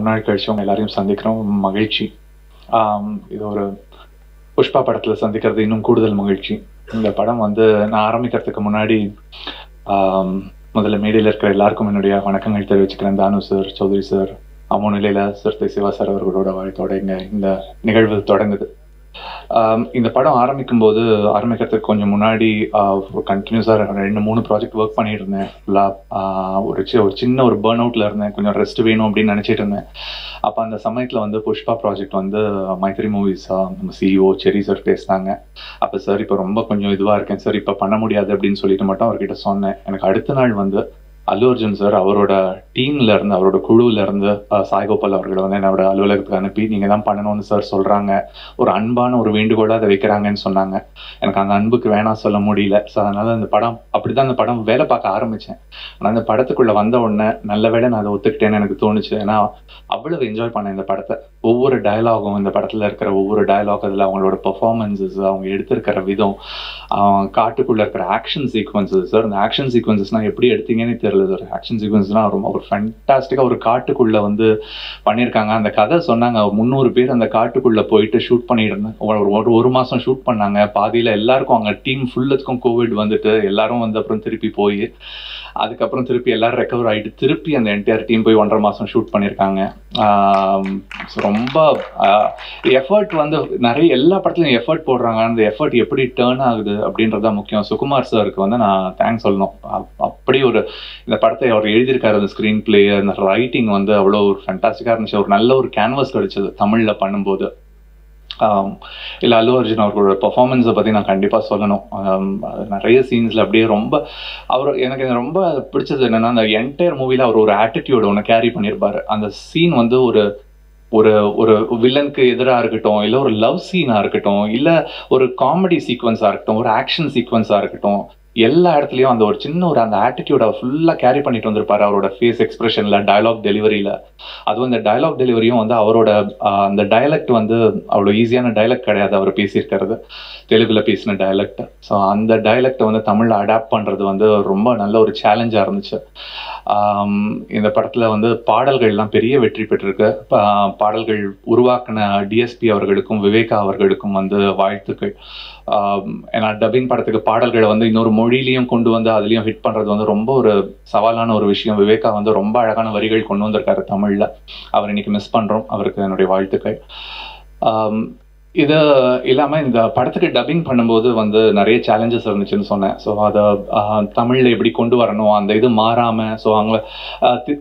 ரொம்ப நாள் கழிச்சு அவங்க எல்லாரையும் சந்திக்கிறோம். மகிழ்ச்சி. இது ஒரு புஷ்பா படத்துல சந்திக்கிறது இன்னும் கூடுதல் மகிழ்ச்சி. இந்த படம் வந்து நான் ஆரம்பிக்கிறதுக்கு முன்னாடி முதல்ல மேடையில் இருக்கிற எல்லாருக்கும் என்னுடைய வணக்கங்கள் தெரிவிச்சுக்கிறேன். தானு சார் சௌத்ரி சார் அம்மு நிலையில சிறுத்தை சிவா சார் அவர்களோட வாழ்த்தோட இந்த நிகழ்வு தொடங்குது. இந்த படம் ஆரம்பிக்கும் போது ஆரம்பிக்கிறதுக்கு கொஞ்சம் முன்னாடி கண்டினியூஸாக ரெண்டு மூணு ப்ராஜெக்ட் ஒர்க் பண்ணிட்டு இருந்தேன் ஃபுல்லாக ஒரு சி- ஒரு சின்ன ஒரு பேர்ன் அவுட்ல இருந்தேன். கொஞ்சம் ரெஸ்ட் வேணும் அப்படின்னு நினைச்சிட்டு இருந்தேன். அப்போ அந்த சமயத்தில் வந்து புஷ்பா ப்ராஜெக்ட் வந்து மைத்ரி மூவிஸ் நம்ம சிஇஓ செரி சார் பேசினாங்க. அப்போ சார் இப்போ ரொம்ப கொஞ்சம் இதுவாக இருக்கேன். சார் இப்போ பண்ண முடியாது அப்படின்னு சொல்லிட்டு மட்டும் அவர்கிட்ட சொன்னேன். எனக்கு அடுத்த நாள் வந்து அல்லு அர்ஜுன் சார் அவரோட டீம்ல இருந்து அவரோட குழுவுல இருந்து சாய்கோபால் சாய் கோபால் அவர்களை வந்து என்னோட அலுவலகத்துக்கு அனுப்பி நீங்க தான் பண்ணணும்னு சார் சொல்றாங்க. ஒரு அன்பான ஒரு வேண்டுகோளா அதை வைக்கிறாங்கன்னு சொன்னாங்க. எனக்கு அந்த அன்புக்கு வேணாம் சொல்ல முடியல. ஸோ அதனால அந்த படம் அப்படிதான் அந்த படம் வேலை பார்க்க ஆரம்பிச்சேன். ஆனால் அந்த படத்துக்குள்ள வந்த உடனே நல்ல வேலை நான் அதை ஒத்துக்கிட்டேன்னு எனக்கு தோணுச்சு. ஏன்னா அவ்வளவு என்ஜாய் பண்ணேன் இந்த படத்தை. ஒவ்வொரு டயலாகும் இந்த படத்துல இருக்கிற ஒவ்வொரு டயலாக் அதில் அவங்களோட பெர்ஃபார்மன்ஸஸ் அவங்க எடுத்திருக்கிற விதம் காட்டுக்குள்ள இருக்கிற ஆக்ஷன் சீக்வன்சஸ் சார் அந்த ஆக்ஷன் சீக்வன்சஸ்லாம் எப்படி எடுத்தீங்கன்னு தெரியல. ஒரு ஆக்ஷன் சீக்வன்ஸ்லாம் ரொம்ப ஒரு ஃபண்டாஸ்டிக்காக ஒரு காட்டுக்குள்ள வந்து பண்ணியிருக்காங்க. அந்த கதை சொன்னாங்க முந்நூறு பேர் அந்த காட்டுக்குள்ள போயிட்டு ஷூட் பண்ணிட்டு இருந்தாங்க. ஒரு ஒரு ஒரு மாசம் ஷூட் பண்ணாங்க. பாதியில எல்லாருக்கும் அங்க டீம் ஃபுல்லத்துக்கும் கோவிட் வந்துட்டு எல்லாரும் வந்து அப்புறம் திருப்பி போய் அதுக்கப்புறம் திருப்பி எல்லாரும் ரெக்கவர் ஆகிட்டு திருப்பி அந்த என்டையர் டீம் போய் ஒன்றரை மாதம் ஷூட் பண்ணியிருக்காங்க ரொம்ப எஃபர்ட் வந்து நிறைய எல்லா படத்துலையும் எஃபர்ட் போடுறாங்க. அந்த எஃபர்ட் எப்படி டேர்ன் ஆகுது அப்படின்றது தான் முக்கியம். சுகுமார் சாருக்கு வந்து நான் தேங்க்ஸ் சொல்லணும். அப்- அப்படி ஒரு இந்த படத்தை அவர் எழுதியிருக்காரு அந்த ஸ்க்ரீன் பிளே அந்த ரைட்டிங் வந்து அவ்வளோ ஒரு ஃபேண்டாஸ்டிக்காக இருந்துச்சு. ஒரு நல்ல ஒரு கேன்வாஸ் கிடைச்சது தமிழில் பண்ணும்போது. இல்லை அல்லு அர்ஜுன் அவர்களோட பெர்ஃபார்மன்ஸை பற்றி நான் கண்டிப்பாக சொல்லணும். நிறைய சீன்ஸில் அப்படியே ரொம்ப அவர் எனக்கு ரொம்ப பிடிச்சது என்னென்னா அந்த என்டையர் மூவியில் அவர் ஒரு ஆட்டிடியூட் ஒன்று கேரி பண்ணியிருப்பாரு அந்த சீன் வந்து ஒரு ஒரு ஒரு வில்லனுக்கு எதிராக இருக்கட்டும் இல்லை ஒரு லவ் சீனாக இருக்கட்டும் இல்லை ஒரு காமெடி சீக்வன்ஸாக இருக்கட்டும் ஒரு ஆக்ஷன் சீக்வன்ஸாக இருக்கட்டும் எல்லா இடத்துலையும் அந்த ஒரு சின்ன ஒரு அந்த ஆட்டிடியூட ஃபுல்லாக கேரி பண்ணிட்டு வந்திருப்பாரு அவரோட ஃபேஸ் எக்ஸ்பிரஷனில் டயலாக் டெலிவரியில் அதுவும் இந்த டயலாக் டெலிவரியும் வந்து அவரோட அந்த டயலக்ட் வந்து அவ்வளோ ஈஸியான டயலக்ட் கிடையாது அவர் பேசியிருக்கிறது. தெலுங்குல பேசின டயலக்ட் ஸோ அந்த டயலக்டை வந்து தமிழில் அடாப்ட் பண்ணுறது வந்து ரொம்ப நல்ல ஒரு சேலஞ்சாக இருந்துச்சு. இந்த படத்தில் வந்து பாடல்கள்லாம் பெரிய வெற்றி பெற்றிருக்கு. பாடல்கள் உருவாக்கின டிஎஸ்பி அவர்களுக்கும் விவேகா அவர்களுக்கும் வந்து வாழ்த்துக்கள். டப்பிங் படத்துக்கு பாடல்களை வந்து இன்னொரு மொழியிலையும் கொண்டு வந்து அதுலேயும் ஹிட் பண்ணுறது வந்து ரொம்ப ஒரு சவாலான ஒரு விஷயம். விவேகா வந்து ரொம்ப அழகான வரிகள் கொண்டு வந்திருக்காரு தமிழில். அவர் இன்னைக்கு மிஸ் பண்ணுறோம் அவருக்கு என்னுடைய வாழ்த்துக்கள். இது இல்லாமல் இந்த படத்துக்கு டப்பிங் பண்ணும்போது வந்து நிறைய சேலஞ்சஸ் இருந்துச்சுன்னு சொன்னேன். ஸோ அதை தமிழில் எப்படி கொண்டு வரணும் அந்த இது மாறாமல் ஸோ அவங்க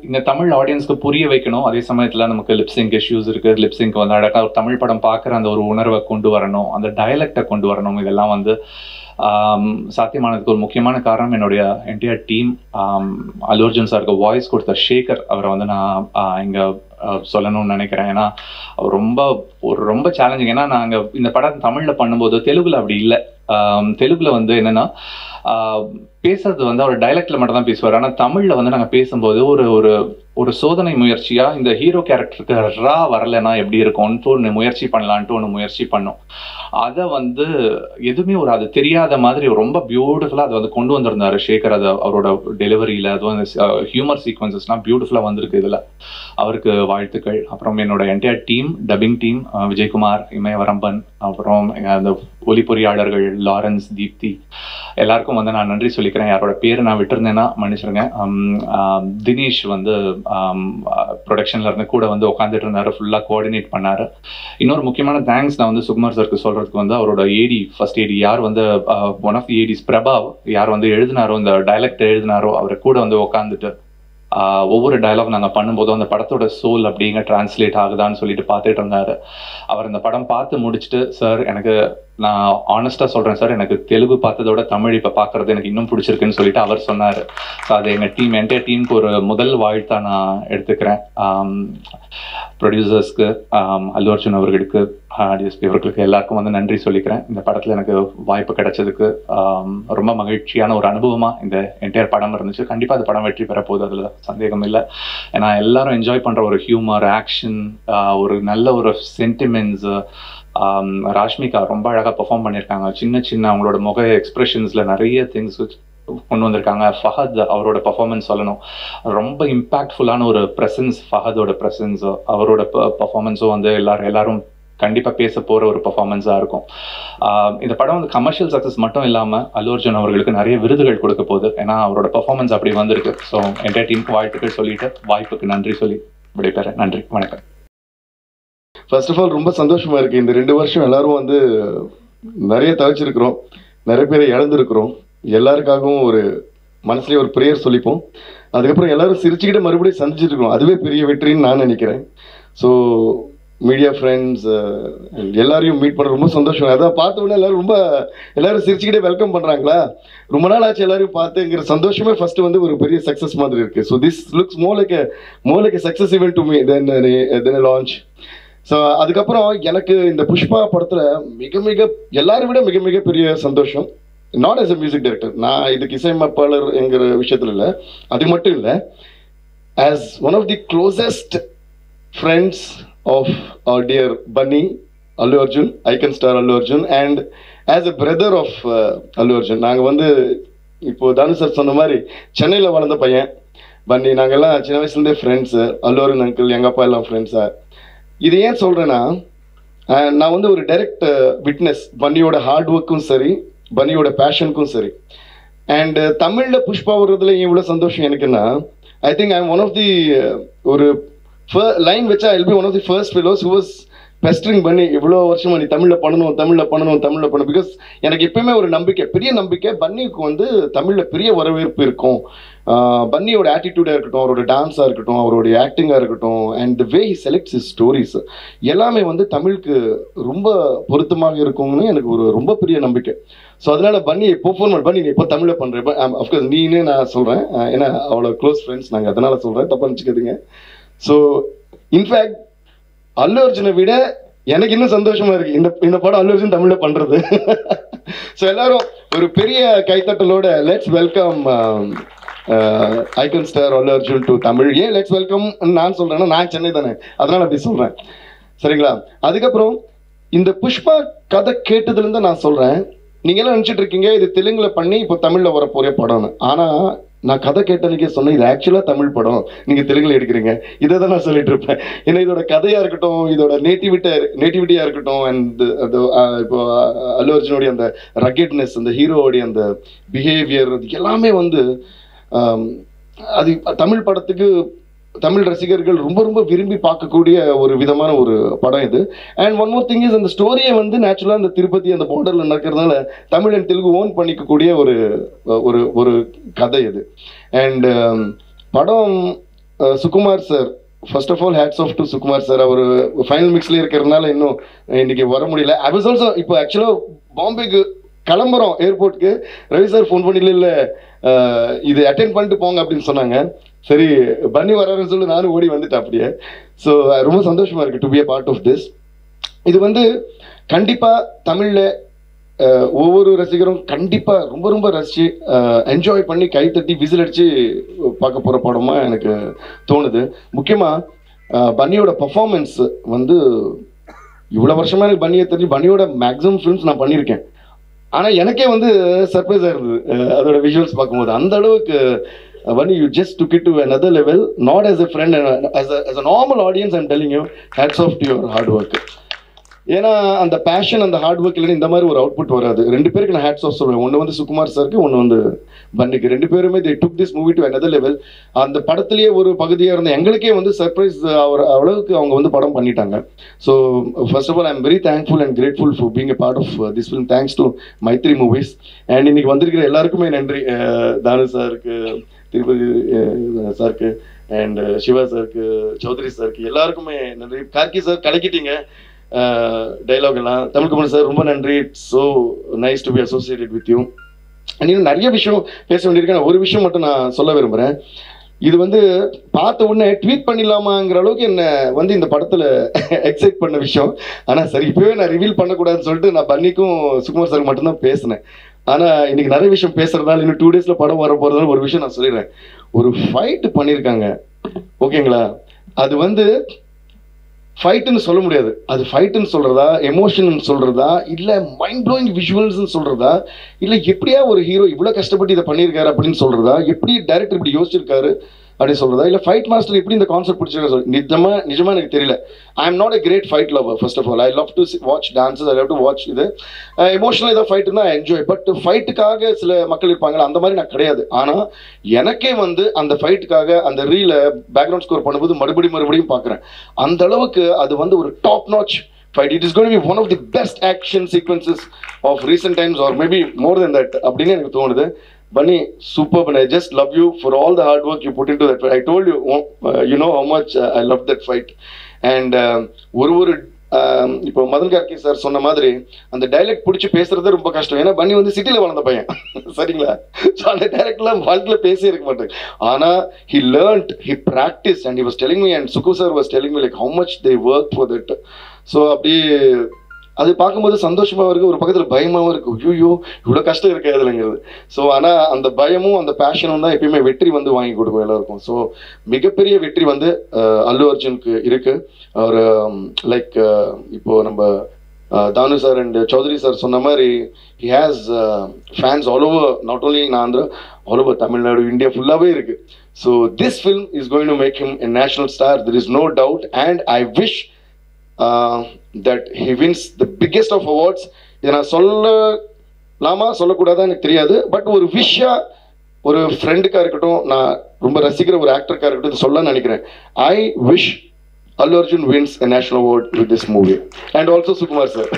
இந்த தமிழ் ஆடியன்ஸ்க்கு புரிய வைக்கணும். அதே சமயத்தில் நமக்கு லிப்சிங்க் இஷ்யூஸ் இருக்கு. லிப்சிங்க் வந்து அழகாக ஒரு தமிழ் படம் பார்க்குற அந்த ஒரு உணர்வை கொண்டு வரணும். அந்த டயலக்டை கொண்டு வரணும். இதெல்லாம் வந்து சாத்தியமானதுக்கு ஒரு முக்கியமான காரணம் என்னுடைய என்டையர் டீம் அல்லு அர்ஜுன் சாருக்கு வாய்ஸ் கொடுத்த ஷேகர் அவரை வந்து நான் இங்கே சொல்லணும்னு நினைக்கிறேன். ஏன்னா அவர் ரொம்ப ஒரு ரொம்ப சேலஞ்சிங் ஏன்னா நாங்கள் இந்த படம் தமிழில் பண்ணும்போது தெலுங்குல அப்படி இல்லை. தெலுங்குல வந்து என்னன்னா பேசுறது வந்து அவர் டைலக்ட்ல மட்டும் தான் பேசுவார். ஆனால் தமிழ்ல வந்து நாங்கள் பேசும்போது ஒரு ஒரு ஒரு சோதனை முயற்சியா? இந்த ஹீரோ கேரக்டருக்கு ரா வரலைன்னா எப்படி இருக்கும்ன்ட்டு ஒன்று முயற்சி பண்ணலான்ட்டு ஒன்று முயற்சி பண்ணோம். அதை வந்து எதுவுமே ஒரு அது தெரியாத மாதிரி ரொம்ப பியூட்டிஃபுல்லாக அதை வந்து கொண்டு வந்திருந்தாரு சேகர். அதை அவரோட டெலிவரியில் அதுவும் அந்த ஹியூமர் சீக்வன்சஸ்லாம் பியூட்டிஃபுல்லாக வந்திருக்கு இதில். அவருக்கு வாழ்த்துக்கள். அப்புறம் என்னோட entire team dubbing team Vijayakumar Imayavarambhan அப்புறம் அந்த ஒலி பொறியாளர்கள் லாரன்ஸ் தீப்தி. எல்லாருக்கும் வந்து நான் நன்றி சொல்லிக்கிறேன். யாரோட பேர் நான் விட்டுருந்தேன்னா மன்னிச்சிருங்க. தினேஷ் வந்து ப்ரொடக்ஷன்ல இருந்து கூட வந்து உட்காந்துட்டு இருந்தாரு. ஃபுல்லாக கோஆர்டினேட் பண்ணாரு. இன்னொரு முக்கியமான தேங்க்ஸ் நான் வந்து சுகுமார் சாருக்கு சொல்றதுக்கு வந்து அவரோட ஏடி ஃபர்ஸ்ட் ஏடி யார் வந்து one of the ADs Prabhav யார் வந்து எழுதினாரோ இந்த டைலக்ட் எழுதினாரோ அவரை கூட வந்து உட்காந்துட்டு ஒவ்வொரு டயலாக் நாங்கள் பண்ணும்போதும் அந்த படத்தோட சோல் அப்படிங்க டிரான்ஸ்லேட் ஆகுதான்னு சொல்லிட்டு பார்த்துட்டு இருந்தாரு. அவர் இந்த படம் பார்த்து முடிச்சுட்டு சார் எனக்கு நான் ஆனஸ்டாக சொல்கிறேன் சார் எனக்கு தெலுங்கு பார்த்ததோட தமிழ் இப்போ பார்க்குறது எனக்கு இன்னும் பிடிச்சிருக்குன்னு சொல்லிட்டு அவர் சொன்னார். ஸோ அது எங்கள் டீம் என்டையர் டீமுக்கு ஒரு முதல் வாழ்த்தா நான் எடுத்துக்கிறேன். ப்ரொடியூசர்ஸ்க்கு அல்லு அர்ஜுன் அவர்களுக்கு டிஎஸ்பி அவர்களுக்கு எல்லாருக்கும் வந்து நன்றி சொல்லிக்கிறேன். இந்த படத்தில் எனக்கு வாய்ப்பு கிடைச்சதுக்கு ரொம்ப மகிழ்ச்சியான ஒரு அனுபவமாக இந்த என்டையர் படம் இருந்துச்சு. கண்டிப்பாக அந்த படம் வெற்றி பெற போகுது அதில் சந்தேகம் இல்லை. ஏன்னா எல்லாரும் என்ஜாய் பண்ணுற ஒரு ஹியூமர் ஆக்ஷன் ஒரு நல்ல ஒரு சென்டிமெண்ட்ஸ் ராஷ்மிகா ரொம்ப அழகாக பெர்ஃபார்ம் பண்ணியிருக்காங்க. சின்ன சின்ன அவங்களோட முக எக்ஸ்பிரஷன்ஸில் நிறைய திங்ஸ் கொண்டு வந்திருக்காங்க. ஃபஹத் அவரோட பர்ஃபார்மன்ஸ் சொல்லணும். ரொம்ப இம்பாக்ட்ஃபுல்லான ஒரு ப்ரெசன்ஸ் ஃபஹதோட ப்ரெசன்ஸ் அவரோட பர்ஃபார்மன்ஸும் வந்து எல்லாரும் எல்லாரும் கண்டிப்பாக பேச போகிற ஒரு பர்ஃபார்மன்ஸாக இருக்கும். இந்த படம் வந்து கமர்ஷியல் சக்ஸஸ் மட்டும் இல்லாமல் அல்லு அர்ஜுன் அவர்களுக்கு நிறைய விருதுகள் கொடுக்க போகுது. ஏன்னா அவரோட பர்ஃபார்மன்ஸ் அப்படி வந்திருக்கு. ஸோ என்டர் டீமுக்கு வாழ்த்துக்கள் சொல்லிட்டு வாய்ப்புக்கு நன்றி சொல்லி விடைபெற நன்றி. வணக்கம். ஃபர்ஸ்ட் ஆஃப் ஆல் ரொம்ப சந்தோஷமாக இருக்குது இந்த ரெண்டு வருஷம் எல்லோரும் வந்து நிறைய தவிச்சிருக்கிறோம். நிறைய பேரை இழந்திருக்கிறோம். எல்லாருக்காகவும் ஒரு மனசுலேயே ஒரு ப்ரேயர் சொல்லிப்போம். அதுக்கப்புறம் எல்லோரும் சிரிச்சுக்கிட்டு மறுபடியும் சந்திச்சிருக்கிறோம். அதுவே பெரிய வெற்றின்னு நான் நினைக்கிறேன். ஸோ மீடியா ஃப்ரெண்ட்ஸ் எல்லாரையும் மீட் பண்ண ரொம்ப சந்தோஷம். அதான் பார்த்த உடனே எல்லாரும் ரொம்ப எல்லாரும் சிரிச்சுக்கிட்டே வெல்கம் பண்ணுறாங்களா ரொம்ப நாள் ஆச்சு எல்லாரும் பார்த்துங்கிற சந்தோஷமே ஃபர்ஸ்ட் வந்து ஒரு பெரிய சக்ஸஸ் மாதிரி இருக்கு. So this looks more like more like success even to me then then launch so அதுக்கப்புறம் எனக்கு இந்த புஷ்பா படத்துல மிக மிக எல்லாரும் விட மிக மிக பெரிய சந்தோஷம். Not as a music director நான் இதுக்கு இசையமைப்பாளர் என்கிற விஷயத்துல இல்லை. அது மட்டும் இல்லை. As one of the closest friends of our dear Bunny Allu Arjun icon star Allu Arjun and as a brother of Allu Arjun நாங்கள் வந்து இப்போ தானு சார் சொன்ன மாதிரி சென்னையில் வளர்ந்த பையன். பன்னி நாங்கள்லாம் சின்ன வயசுலேருந்தே ஃப்ரெண்ட்ஸு அல்லு அர்ஜுன் அங்கிள் எங்கள் அப்பா எல்லாம் ஃப்ரெண்ட்ஸாக இது ஏன் சொல்கிறேன்னா நான் வந்து ஒரு டைரக்ட் விட்னஸ் பன்னியோட ஹார்ட் ஒர்க்கும் சரி பன்னியோட பேஷனுக்கும் சரி. அண்டு தமிழில் புஷ்பா வர்றதுல இவ்வளோ சந்தோஷம் எனக்குன்னா I think I one of the ஒரு லைன் வச்சா I'll be one of the first fellows who was pestering பண்ணி இவ்வளோ வருஷமா நீ தமிழில் பண்ணணும் தமிழில் பண்ணணும் தமிழில் பண்ணணும். பிகாஸ் எனக்கு எப்பயுமே ஒரு நம்பிக்கை பெரிய நம்பிக்கை பன்னிக்கு வந்து தமிழில் பெரிய வரவேற்பு இருக்கும். பன்னியோட ஆட்டிடியூடாக இருக்கட்டும் அவரோட டான்ஸாக இருக்கட்டும் அவருடைய ஆக்டிங்காக இருக்கட்டும் and the way he selects is stories எல்லாமே வந்து தமிழுக்கு ரொம்ப பொருத்தமாக இருக்கும்னு எனக்கு ஒரு ரொம்ப பெரிய நம்பிக்கை. ஸோ அதனால பன்னி இப்போ ஃபோன் பண்ணி. நீ இப்போ தமிழில் பண்ணுறேன் அஃப்கோர்ஸ் நீனே நான் சொல்கிறேன் ஏன்னா அவ்வளோ க்ளோஸ் ஃப்ரெண்ட்ஸ் நாங்கள் அதனால சொல்கிறேன் தப்பாக நினச்சிக்காதீங்க. ஸோ இன்ஃபேக்ட் அல்லு அர்ஜுனை விட எனக்கு இன்னும் சந்தோஷமா இருக்கு. இந்த இந்த படம் அல்லு அர்ஜுன் தமிழ்ல பண்றது. ஸோ எல்லாரும் ஒரு பெரிய கைத்தட்டலோட let's welcome icon star Allu Arjun to Tamil and let's welcome நான் சொல்றேன்னா நான் சென்னை தானே. அதனால அப்படி சொல்றேன். சரிங்களா? அதுக்கப்புறம் இந்த புஷ்பா கதை கேட்டதுல இருந்து நான் சொல்றேன். நீங்க எல்லாம் நினைச்சிட்டு இருக்கீங்க இது தெலுங்குல பண்ணி இப்போ தமிழ்ல வர போற படம்னு. ஆனா நான் கதை கேட்டதுக்கே சொன்னேன் இது ஆக்சுவலா தமிழ் படம். நீங்க தெலுங்குல எடுக்கிறீங்க. இதை தான் நான் சொல்லிட்டு இருப்பேன். ஏன்னா இதோட கதையா இருக்கட்டும் இதோட நேட்டிவிட்ட நேட்டிவிட்டியா இருக்கட்டும் அண்ட் uh, இப்போ அல்லு அர்ஜுனுடைய அந்த ரக்கெட்னஸ் அந்த ஹீரோவுடைய அந்த பிஹேவியர் எல்லாமே வந்து அது தமிழ் படத்துக்கு தமிழ் ரசிகர்கள் ரொம்ப ரொம்ப விரும்பி பார்க்கக்கூடிய ஒரு விதமான ஒரு படம் இது. And one more thing is அந்த ஸ்டோரியை வந்து நேச்சுரலாக அந்த திருப்பதி அந்த பார்டரில் நடக்கிறதுனால தமிழ் அண்ட் தெலுங்கு ஓன் பண்ணிக்கக்கூடிய ஒரு ஒரு ஒரு கதை இது. அண்ட் படம் Sukumar sir first of all hats off to Sukumar sir our final மிக்ஸ்ல இருக்கிறதுனால இன்னும் இன்னைக்கு வர முடியல. ஐ வாஸ் ஆல்சோ இப்போ ஆக்சுவலாக பாம்பேக்கு கிளம்புறோம் ஏர்போர்ட்டுக்கு ரவி சார் ஃபோன் பண்ணல இல்லை இது அட்டென்ட் பண்ணிட்டு போங்க அப்படின்னு சொன்னாங்க. சரி பன்னி வராருன்னு சொல்லி நானும் ஓடி வந்துட்டேன் அப்படியே. ஸோ ரொம்ப சந்தோஷமா இருக்கு to be a part of this இது வந்து கண்டிப்பா தமிழ்ல ஒவ்வொரு ரசிகரும் கண்டிப்பா ரொம்ப ரொம்ப ரசிச்சு என்ஜாய் பண்ணி கைத்தட்டி விசில் அடிச்சு பார்க்க போற படமா எனக்கு தோணுது. முக்கியமா பன்னியோட பர்ஃபார்மன்ஸ் வந்து இவ்வளவு வருஷமா எனக்கு பன்னியை தெரிஞ்சு பன்னியோட மேக்ஸிமம் ஃபிலிம்ஸ் நான் பண்ணியிருக்கேன். ஆனால் எனக்கே வந்து சர்ப்ரைஸாக இருந்தது அதோட விஷுவல்ஸ் பார்க்கும்போது அந்த அளவுக்கு one you just to kid to another level not as a friend as a normal audience I'm telling you hats off to your hard work ஏன்னா அந்த பேஷன் அந்த ஹார்ட் ஒர்க் இல்லைன்னு இந்த மாதிரி ஒரு அவுட்புட் வராது. ரெண்டு பேருக்கு நான் ஹேட்ஸ் ஆஃப் சொல்லுவேன் ஒன்று வந்து சுகுமார் சாருக்கு ஒன்று வந்து பன்னிக்கு ரெண்டு பேருமே they took this movie to another level அந்த படத்திலேயே ஒரு பகுதியாக இருந்த எங்களுக்கே வந்து சர்ப்ரைஸ் அவர் அளவுக்கு அவங்க வந்து படம் பண்ணிட்டாங்க. So first of all I'm very thankful and grateful for being a part of this film thanks to Mythri Movies and இன்னைக்கு வந்திருக்கிற எல்லாருக்குமே நன்றி. Uh, தானு சாருக்கு திருப்பதி uh, சாருக்கு அண்ட் uh, சிவா சாருக்கு சௌத்ரி சாருக்கு எல்லாருக்குமே நன்றி. கார்கி சார் கலக்கிட்டீங்க. டைலாக் எல்லாம். தமிழ் குமார் சார் ரொம்ப நன்றி. It's so nice to be associated with you இன்னும் நிறைய விஷயம் பேச வேண்டியிருக்கேன் ஒரு விஷயம் மட்டும் நான் சொல்ல விரும்புகிறேன் இது வந்து பார்த்த உடனே ட்வீட் பண்ணிடலாமாங்கிற அளவுக்கு என்ன வந்து இந்த படத்தில் எக்ஸைட் பண்ண விஷயம். ஆனால் சரி இப்போவே நான் ரிவீல் பண்ணக்கூடாதுன்னு சொல்லிட்டு நான் பண்ணிக்கும் சுகுமார் சார் மட்டும்தான் பேசினேன். ஆனால் இன்னைக்கு நிறைய விஷயம் பேசுறதுனால இன்னும் டூ டேஸில் படம் வர போகிறதுனால ஒரு விஷயம் நான் சொல்லிடுறேன். ஒரு ஃபைட்டு பண்ணியிருக்காங்க. ஓகேங்களா அது வந்து ஃபைட்டுன்னு சொல்ல முடியாது. அது ஃபைட்டுன்னு சொல்கிறதா எமோஷன் சொல்கிறதா இல்லை மைண்ட் ப்ளோயிங் விஷுவல்ஸ்னு சொல்கிறதா இல்லை எப்படியா ஒரு ஹீரோ இவ்வளோ கஷ்டப்பட்டு இதை பண்ணியிருக்காரு அப்படின்னு சொல்கிறதா எப்படி டைரக்டர் இப்படி யோசிச்சிருக்காரு? அப்படின்னு சொல்றதா? இல்ல ஃபைட் மாஸ்டர் எப்படி இந்த கான்செப்ட் பிடிச்சிருக்க நிஜமா நிஜமா எனக்கு தெரியல. I am not a great fight lover first of all I love to watch dances I love to watch இது. எமோஷனல் ஏதாவது ஃபைட் தான் என்ஜாய் பட் ஃபைட்டுக்காக சில மக்கள் இருப்பாங்களா அந்த மாதிரி நான் கிடையாது. ஆனா எனக்கே வந்து அந்த ஃபைட்டுக்காக அந்த ரீல பேக்ரவுண்ட் ஸ்கோர் பண்ணும்போது மறுபடியும் மறுபடியும் பார்க்குறேன் அந்த அளவுக்கு அது வந்து ஒரு top notch fight it is gonna be one of the best action sequences of recent times or maybe more than that அப்படின்னு எனக்கு தோணுது. Bunny, superb, and I just love you for all the hard work you put into that fight. I told you, oh, uh, you know how much uh, I love that fight. And um, ஒரு ஒரு um, இப்போ Madan Gargi sir சொன்ன மாதிரி அந்த dialect பிடிச்சி பேசுறது ரொம்ப கஷ்டம். ஏன்னா பண்ணி வந்து சிட்டியில் வளர்ந்த பையன். சரிங்களா? ஸோ அந்த டைரக்ட்லாம் வாழ்க்கையில் பேசி இருக்க மாட்டேன் ஆனால் he learned he practice and he was telling me and Sukku sir was telling me like how much they work for that so அப்படியே அது பார்க்கும்போது சந்தோஷமாகவும் இருக்குது ஒரு பக்கத்தில் பயமாகவும் இருக்குது ஐயோ இவ்வளோ கஷ்டம் இருக்கு அதுலங்கிறது. ஸோ ஆனால் அந்த பயமும் அந்த பேஷனும் தான் எப்பயுமே வெற்றி வந்து வாங்கி கொடுக்கும் எல்லாருக்கும். ஸோ மிகப்பெரிய வெற்றி வந்து அல்லு அர்ஜுனுக்கு இருக்கு. அவர் லைக் இப்போ நம்ம தானு சார் அண்ட் சௌத்ரி சார் சொன்ன மாதிரி he has fans all over not only in Andhra all over Tamil Nadu India ஃபுல்லாகவே இருக்குது so this film is going to make him a national star there is no doubt and I wish that he wins the biggest of awards இதை நான் சொல்லலாமா? சொல்லக்கூடாதா? எனக்கு தெரியாது. But ஒரு விஷயா ஒரு ஃப்ரெண்டுக்காக இருக்கட்டும் நான் ரொம்ப ரசிக்கிற ஒரு ஆக்டருக்காக இருக்கட்டும் சொல்ல நினைக்கிறேன். I wish Allu Arjun wins a national award with this movie and also Sukumar sir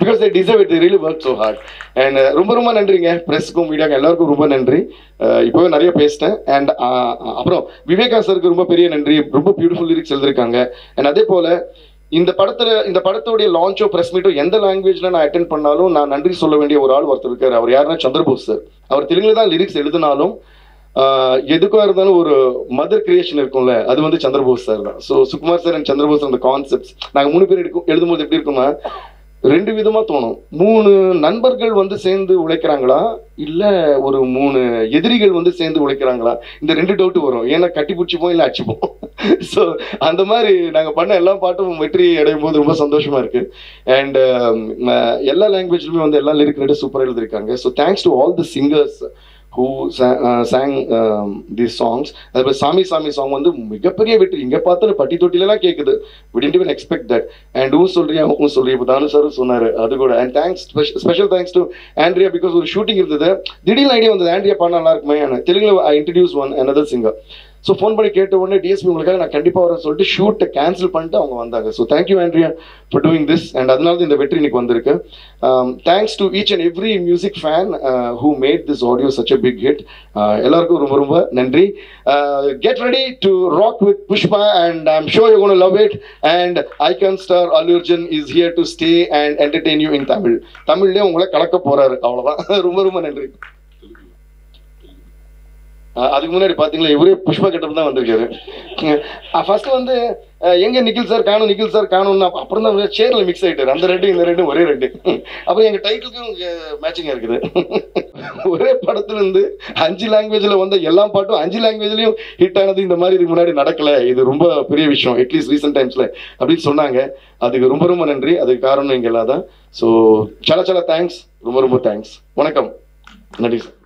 because they deserve it. They really work so hard. And uh, ரொம்ப ரொம்ப நன்றிங்க. ப்ரெஸ்க்கும் மீடியாக்கும் எல்லாருக்கும் ரொம்ப நன்றி. Uh, இப்போவே நிறைய பேசிட்டேன். அண்ட் uh, அப்புறம் விவேகா சருக்கு ரொம்ப பெரிய நன்றி. ரொம்ப பியூட்டிஃபுல் லிரிக்ஸ் எழுதிருக்காங்க. அண்ட் அதே போல் இந்த படத்துல இந்த படத்தோடைய லான்ச்சோ பிரஸ் மீட்டோ எந்த லாங்குவேஜ்ல நான் அட்டென்ட் பண்ணாலும் நான் நன்றி சொல்ல வேண்டிய ஒரு ஆள் ஒருத்தர் இருக்காரு. அவர் யாருன்னா சந்திரபோஸ் சார் அவர் தெலுங்குல தான் லிரிக்ஸ் எழுதினாலும் எதுக்காக இருந்தாலும் ஒரு மதர் கிரியேஷன் இருக்கும்ல அது வந்து சந்திரபோஸ் சார் தான். So Sukumar sir and Chandrabose அந்த கான்செப்ட்ஸ் நாங்கள் மூணு பேர் எடுக்கும் எழுதும்போது எப்படி இருக்கும்னா ரெண்டு விதமா தோணும். மூணு நண்பர்கள் வந்து சேர்ந்து உழைக்கிறாங்களா? இல்ல ஒரு மூணு எதிரிகள் வந்து சேர்ந்து உழைக்கிறாங்களா? இந்த ரெண்டு டவுட் வரும். ஏன்னா கட்டி பிடிச்சிப்போம் இல்ல அடிச்சுப்போம். ஸோ அந்த மாதிரி நாங்க பண்ண எல்லா பாட்டும் வெற்றி அடையும் போது ரொம்ப சந்தோஷமா இருக்கு. Um, அண்ட் எல்லா லாங்குவேஜ்லுமே வந்து எல்லா லிரிக் சூப்பராக எழுதிருக்காங்க so thanks to all the singers who sang these songs அதுபோல் சாமி சாமி சாங் வந்து மிகப்பெரிய வெற்றி. இங்கே பார்த்தாலும் பட்டி தொட்டிலலாம் கேட்குது didn't even expect that and ஊ சொல்றியா ஊ சொல்றியா இப்போ தானு சார் சொன்னார். அது கூட. And thanks special thanks to Andrea because ஒரு ஷூட்டிங் இருந்தது. திடீர்னு ஐடியா வந்தது. ஆண்ட்ரியா பாட நல்லா இருக்குமே. தெலுங்குல I introduce one another singer so phone பண்ணி கேட்ட உடனே டிஎஸ்பி உங்களுக்காக நான் கண்டிப்பாக வரேன் சொல்லிட்டு ஷூட்டை கேன்சல் பண்ணிட்டு அவங்க வந்தாங்க. So thank you Andrea for doing this and அதனால தான் இந்த வெற்றி இன்னைக்கு வந்திருக்கு. Thanks to each and every music fan who made this audio such a big hit எல்லாருக்கும் ரொம்ப ரொம்ப நன்றி. Get ready to rock with Pushpa and I'm sure you gonna love it and icon star Allu Arjun is here to stay and entertain you in Tamil தமிழ்லேயே உங்களை கலக்க போறாரு. அவ்வளோதான் ரொம்ப ரொம்ப நன்றி. அதுக்கு முன்னாடி பாத்தீங்களா இவரே புஷ்பா கெட்டப் தான் வந்திருக்காரு. ஃபர்ஸ்ட் வந்து எங்க நிக்கில் சார் காணும் நிக்கில் சார் காணும்னு அப்புறம் தான் சேர்ல மிக்ஸ் ஆயிட்டாரு. அந்த ரெண்டு இந்த ரெண்டு ஒரே ரெண்டு. அப்புறம் எங்க டைட்டிலுக்கும் மேட்சிங்கா இருக்குது. ஒரே படத்துல இருந்து அஞ்சு லாங்குவேஜ்ல வந்த எல்லா பாட்டும் அஞ்சு லாங்குவேஜ்லயும் ஹிட் ஆனது இந்த மாதிரி இதுக்கு முன்னாடி நடக்கல. இது ரொம்ப பெரிய விஷயம். அட்லீஸ்ட் ரீசெண்ட் டைம்ஸ்ல அப்படின்னு சொன்னாங்க. அதுக்கு ரொம்ப ரொம்ப நன்றி. அதுக்கு காரணம் எங்க எல்லாம் தான். ஸோ சல சல தேங்க்ஸ் ரொம்ப ரொம்ப தேங்க்ஸ் வணக்கம். நன்றி சார்